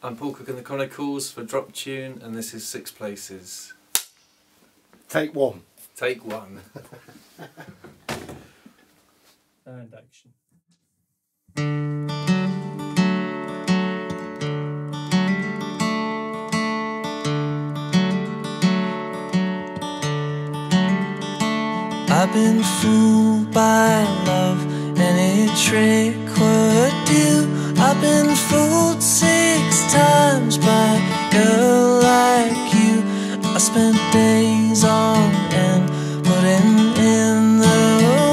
I'm Paul Cook and the Chronicles for Droptune, and this is Six Places. Take one. Take one. And action. I've been fooled by love, any trick would do. I've been fooled six times by a girl like you. I spent days on end putting in the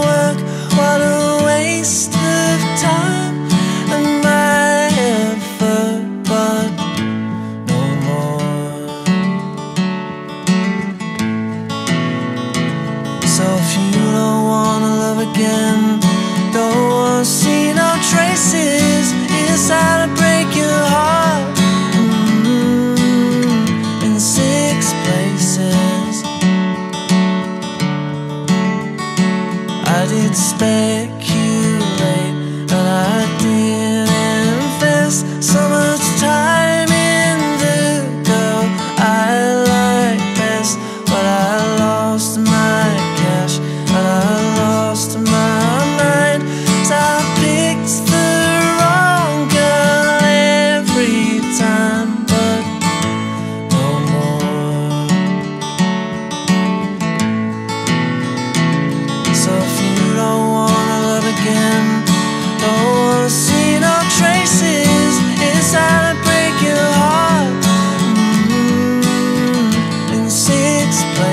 work. What a waste of time and my effort, but no more. So if you don't wanna love again. it's back this.